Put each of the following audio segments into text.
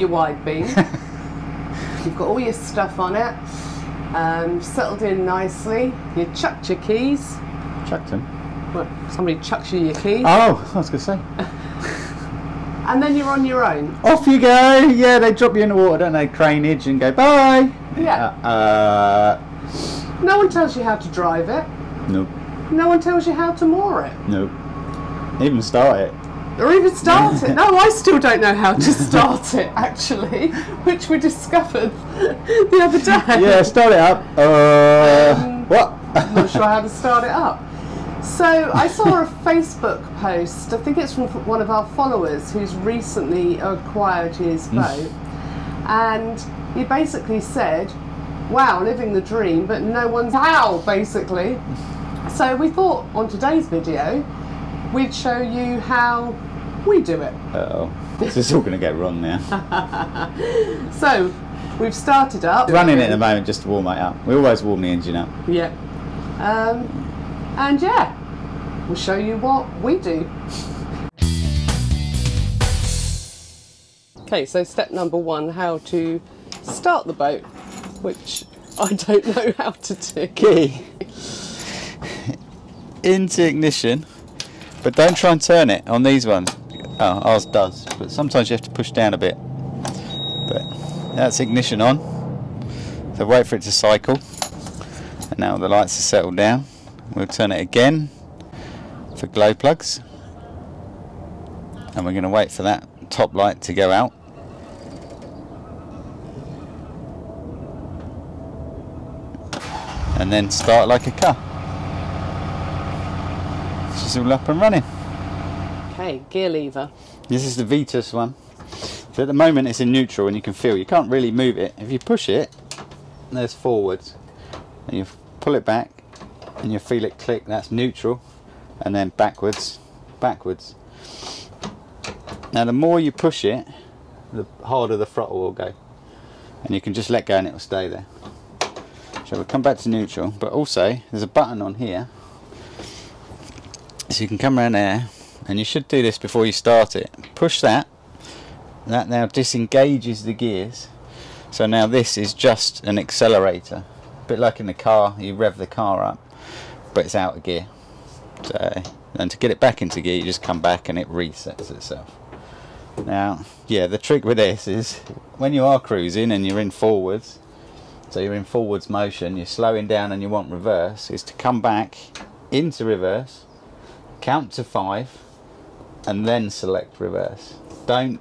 your wide beam. you've got all your stuff on it. Um, settled in nicely. You chucked your keys. Chucked them? Well, somebody chucks you your keys. Oh, I was going to say. And then you're on your own. Off you go. Yeah, they drop you in the water, don't they? Craneage and go bye. Yeah. Uh, uh No one tells you how to drive it. nope. No one tells you how to moor it. Nope. Even start it. Or even start it. No, I still don't know how to start it, actually, which we discovered the other day. Yeah, start it up. Uh, Um, what? I'm not sure how to start it up. So I saw a Facebook post, I think it's from one of our followers who's recently acquired his boat, and he basically said, Wow, living the dream, but no one's how, basically. So we thought on today's video, we'd show you how we do it. oh, this is all going to get wrong now. So we've started up. Running it at the moment just to warm it up. We always warm the engine up. Yeah. Um, and yeah, we'll show you what we do. Okay, so step number one how to start the boat, which I don't know how to do. Key into ignition, but don't try and turn it on these ones. Oh, ours does, but sometimes you have to push down a bit. But that's ignition on. So wait for it to cycle. And now the lights are settled down. We'll turn it again for glow plugs. And we're going to wait for that top light to go out. And then start like a car. She's all up and running. Okay, gear lever. This is the Vetus one. So at the moment it's in neutral and you can feel, you can't really move it. If you push it, there's forwards. And you pull it back and you feel it click, that's neutral. And then backwards, backwards. Now the more you push it, the harder the throttle will go. And you can just let go and it will stay there. So we'll come back to neutral, but also there's a button on here. So you can come around there and you should do this before you start it. Push that. That now disengages the gears. So now this is just an accelerator. A bit like in the car, you rev the car up, but it's out of gear. So, and to get it back into gear, you just come back and it resets itself. Now, yeah, the trick with this is when you are cruising and you're in forwards, so you're in forwards motion, you're slowing down and you want reverse, is to come back into reverse, count to five, and then select reverse. Don't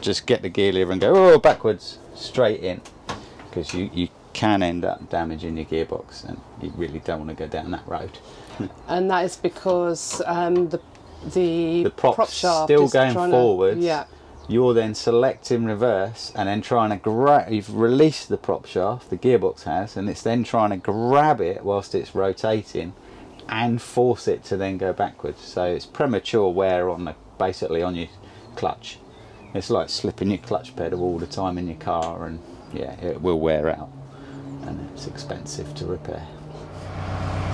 just get the gear lever and go oh backwards straight in because you, you can end up damaging your gearbox and you really don't want to go down that road. And that is because um, the the, The prop's prop shaft is still going trying to- forwards. yeah. You're then selecting reverse and then trying to grab. You've released the prop shaft, the gearbox has, and it's then trying to grab it whilst it's rotating and force it to then go backwards. So it's premature wear on the basically on your clutch. It's like slipping your clutch pedal all the time in your car, and yeah, it will wear out, and it's expensive to repair.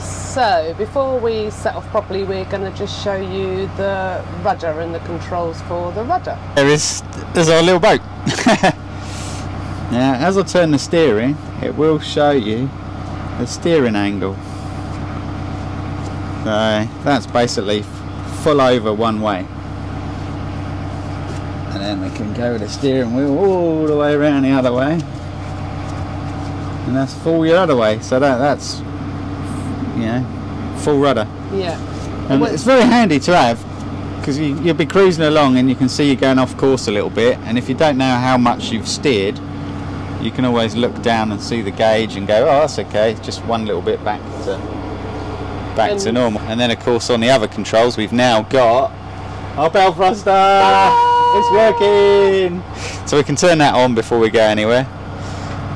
So before we set off properly, we're going to just show you the rudder and the controls for the rudder. There is there's our little boat. now, as I turn the steering, it will show you the steering angle. So that's basically full over one way. And then we can go with the steering wheel all the way around the other way. And that's full the other way. So that that's you know full rudder. Yeah. And Well- it's very handy to have because you, you'll be cruising along and you can see you're going off course a little bit. And if you don't know how much you've steered, you can always look down and see the gauge and go, oh, that's okay, just one little bit back to back to normal. And then, of course, on the other controls, we've now got our bow thruster. Ah! It's working. So we can turn that on before we go anywhere.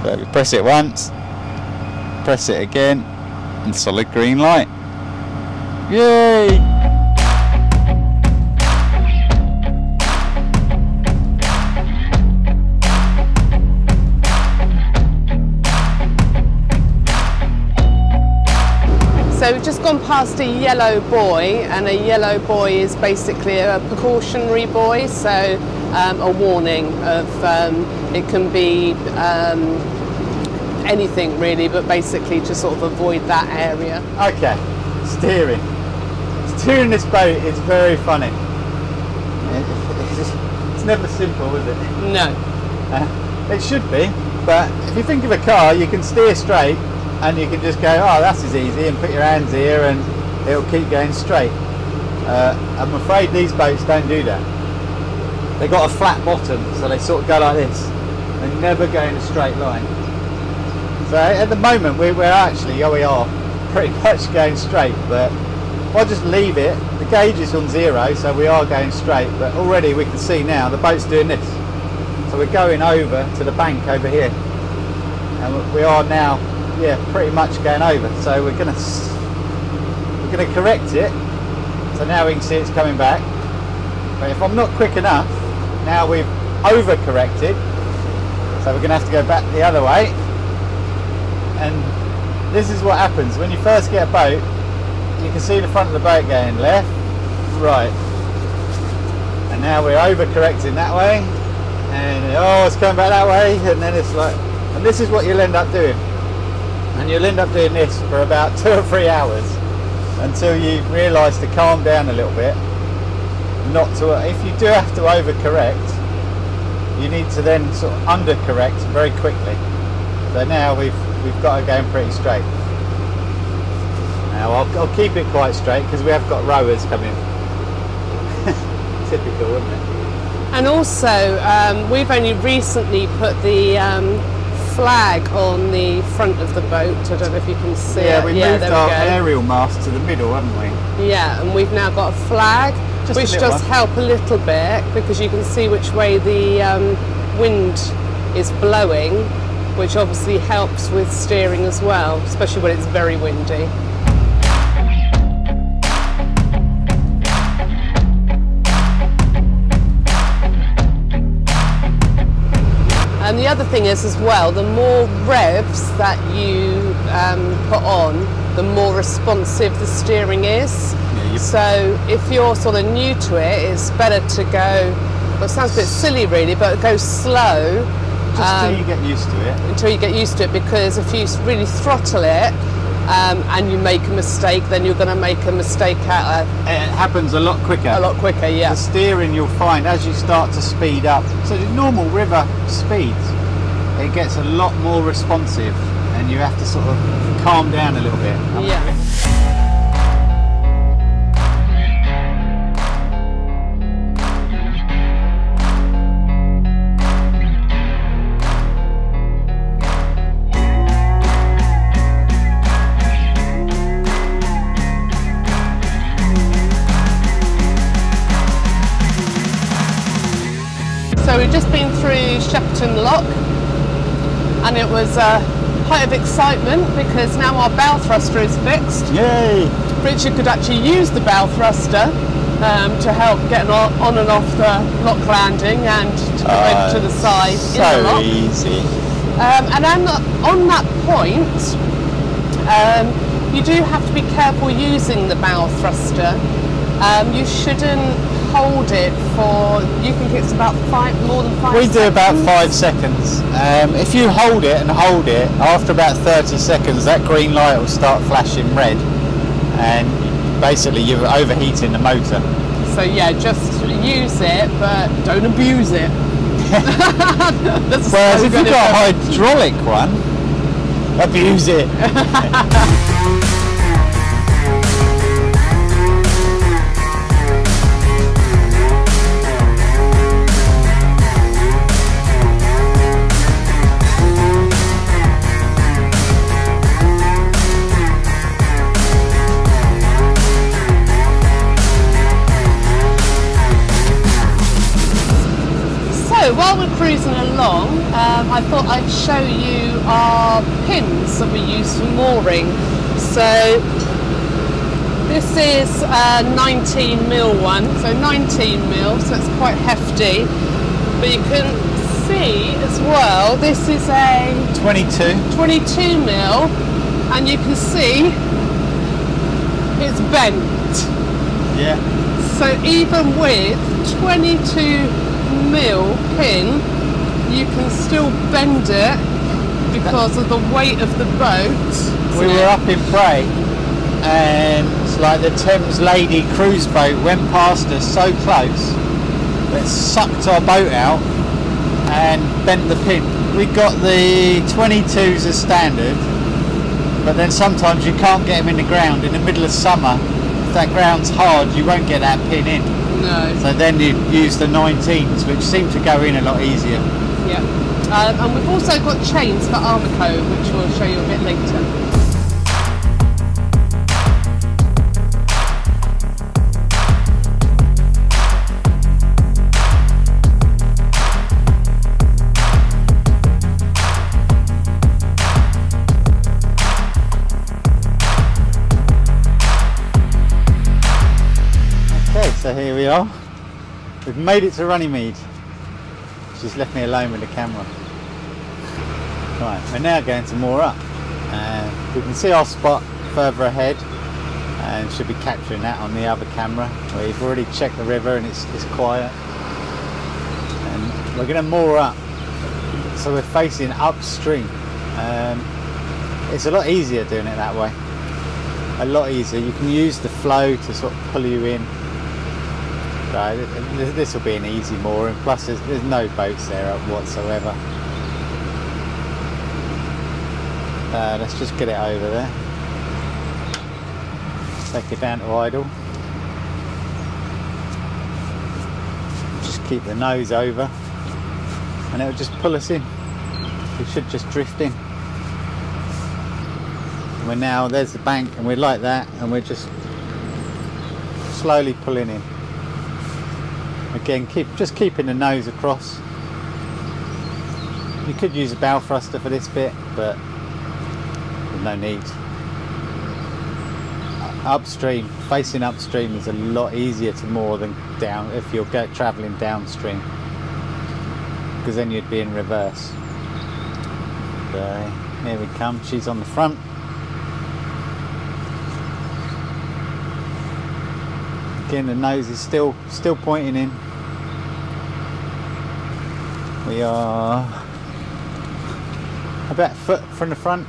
So we press it once, press it again, and solid green light. Yay! So we've just gone past a yellow buoy, and a yellow buoy is basically a precautionary buoy, so um, a warning of um, it can be um, anything really, but basically to sort of avoid that area. Okay, steering. Steering this boat is very funny. It's, it's never simple, is it? No. Uh, it should be, but if you think of a car, you can steer straight and you can just go, oh, that's as easy, and put your hands here and it'll keep going straight. Uh, I'm afraid these boats don't do that. They've got a flat bottom, so they sort of go like this. They never go in a straight line. So at the moment, we, we're actually, oh, we are pretty much going straight, but I just leave it, the gauge is on zero, so we are going straight, but already we can see now the boat's doing this. So we're going over to the bank over here. And we are now yeah, pretty much going over. So we're gonna we're gonna correct it. So now we can see it's coming back. But if I'm not quick enough, now we've over-corrected. So we're gonna have to go back the other way. And this is what happens when you first get a boat. You can see the front of the boat going left, right, and now we're over-correcting that way. And oh, it's coming back that way, and then it's like, and this is what you'll end up doing and you'll end up doing this for about two or three hours until you realise to calm down a little bit. Not to if you do have to overcorrect you need to then sort of undercorrect very quickly. So now we've we've got it going pretty straight. Now I'll, I'll keep it quite straight because we have got rowers coming. Typical wouldn't it? And also um, we've only recently put the um, flag on the front of the boat. I don't know if you can see yeah, it. We yeah, moved our aerial mast to the middle, haven't we? Yeah, and we've now got a flag, Just which a does one. help a little bit because you can see which way the um, wind is blowing, which obviously helps with steering as well, especially when it's very windy. The other thing is as well, the more revs that you um, put on, the more responsive the steering is. Yeah, so if you're sort of new to it, it's better to go, well it sounds a bit silly really, but go slow. Just um, until you get used to it. Until you get used to it, because if you really throttle it, um, and you make a mistake, then you're going to make a mistake out of. It happens a lot quicker. A lot quicker, yeah. The steering you'll find as you start to speed up. So the normal river speeds, it gets a lot more responsive, and you have to sort of calm down a little bit. Yeah. We've just been through Shepperton Lock and it was a height of excitement because now our bow thruster is fixed. Yay! Richard could actually use the bow thruster um, to help get on and off the lock landing and to go uh, over to the side so in the easy. Um, and on, the, on that point, um, you do have to be careful using the bow thruster. Um, you shouldn't hold it for, you think it's about five, more than five We seconds? do about five seconds. Um, if you hold it and hold it, after about 30 seconds, that green light will start flashing red and basically you're overheating the motor. So yeah, just use it, but don't abuse it. Whereas if you've got a hydraulic one, abuse it. mooring. So this is a 19 mil one, so 19 mil, so it's quite hefty. But you can see as well, this is a 22, 22 mil, and you can see it's bent. Yeah. So even with 22 mil pin, you can still bend it because of the weight of the boat. We were up in Bray and it's like the Thames Lady cruise boat went past us so close that it sucked our boat out and bent the pin. We got the 22s as standard, but then sometimes you can't get them in the ground in the middle of summer. If that ground's hard, you won't get that pin in. No. So then you use the 19s, which seem to go in a lot easier. Yeah. Um, and we've also got chains for Armco, which we'll show you a bit later. Okay, so here we are. We've made it to Runnymede. She's left me alone with the camera. Right, we're now going to moor up. And we can see our spot further ahead and should be capturing that on the other camera. We've already checked the river and it's, it's quiet. And we're going to moor up. So we're facing upstream. Um, it's a lot easier doing it that way. A lot easier. You can use the flow to sort of pull you in. So this will be an easy mooring. Plus, there's, there's no boats there whatsoever. Uh, let's just get it over there. Take it down to idle. Just keep the nose over, and it'll just pull us in. We should just drift in. We're now there's the bank, and we're like that, and we're just slowly pulling in. Again, keep just keeping the nose across. You could use a bow thruster for this bit, but no need. Upstream, facing upstream is a lot easier to moor than down if you're travelling downstream, because then you'd be in reverse. So here we come. She's on the front. Again, the nose is still still pointing in. We are about a foot from the front.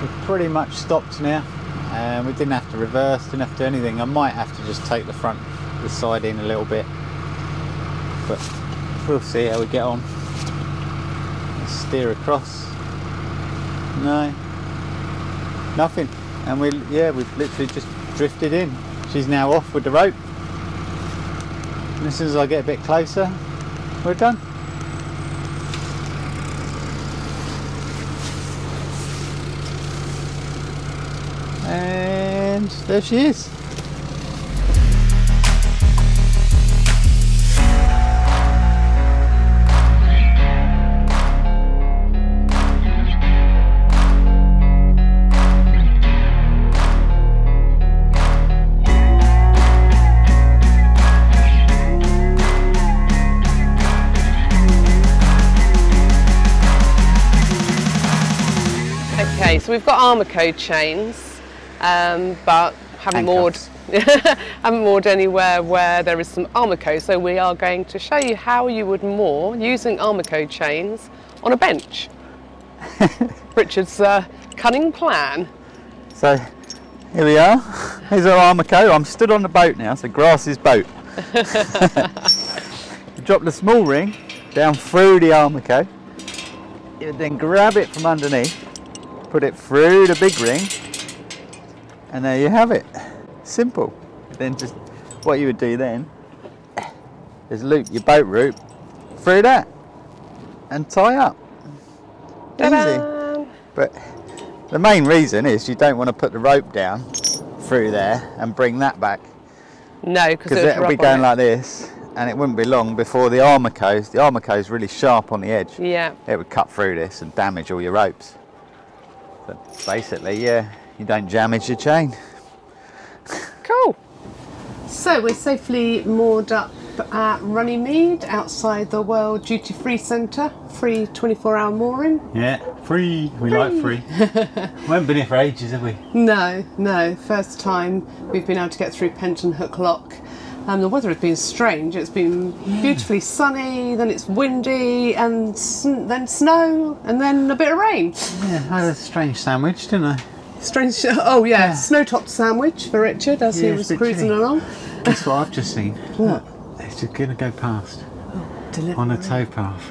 We're pretty much stopped now. and we didn't have to reverse, didn't have to do anything. I might have to just take the front, the side in a little bit, but we'll see how we get on. Let's steer across. No, nothing. And we, yeah, we've literally just drifted in. She's now off with the rope. And as soon as I get a bit closer, we're done. And there she is. So we've got Armco chains, um, but haven't moored, haven't moored anywhere where there is some Armco. So we are going to show you how you would moor using Armco chains on a bench. Richard's uh, cunning plan. So here we are. Here's our Armco. I'm stood on the boat now, so Grass's boat. you drop the small ring down through the Armco. You then grab it from underneath, put it through the big ring, and there you have it. Simple. Then just what you would do then is loop your boat rope through that and tie up. Easy. But the main reason is you don't want to put the rope down through there and bring that back No, because it'll be going like this and it wouldn't be long before the Armco's, the Armco's really sharp on the edge. Yeah. It would cut through this and damage all your ropes. But basically, yeah, you don't damage your chain. Cool. So we're safely moored up at Runnymede outside the World Duty Free Centre. Free 24 hour mooring. Yeah, free. We like free. we haven't been here for ages, have we? No, no. First time we've been able to get through Penton Hook Lock. Um, the weather has been strange. It's been beautifully sunny, then it's windy, and sn- then snow, and then a bit of rain. Yeah, I had a strange sandwich, didn't I? Strange. Oh yeah, Yeah. snow-topped sandwich for Richard as Yeah, he was cruising chilly. along. That's what I've just seen. What? It's just gonna go past Deliver. on a towpath.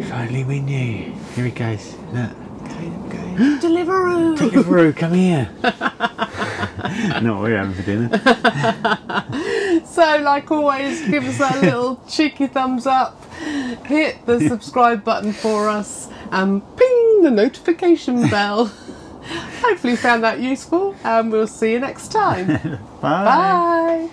If only we knew. Here he goes. Okay, look. Deliveroo. Deliveroo, come here. Not what we're having for dinner. So, like always, give us that little cheeky thumbs up, hit the subscribe button for us, and ping the notification bell. Hopefully, you found that useful, and we'll see you next time. Bye. Bye.